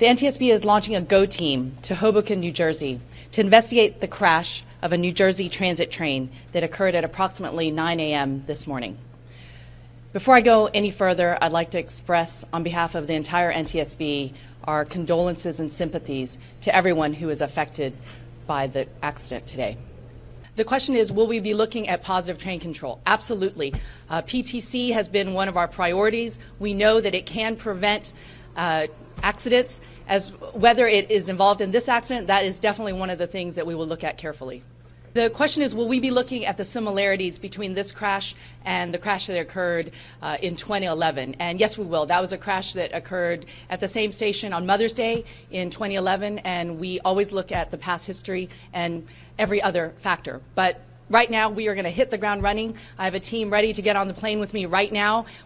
The NTSB is launching a GO team to Hoboken, New Jersey to investigate the crash of a New Jersey transit train that occurred at approximately 9 a.m. this morning. Before I go any further, I'd like to express, on behalf of the entire NTSB, our condolences and sympathies to everyone who is affected by the accident today. The question is will we be looking at positive train control? Absolutely. Uh, PTC has been one of our priorities. We know that it can prevent uh, accidents. As whether it is involved in this accident, that is definitely one of the things that we will look at carefully. The question is, will we be looking at the similarities between this crash and the crash that occurred uh, in 2011? And yes, we will. That was a crash that occurred at the same station on Mother's Day in 2011, and we always look at the past history and every other factor. But Right now, we are going to hit the ground running. I have a team ready to get on the plane with me right now.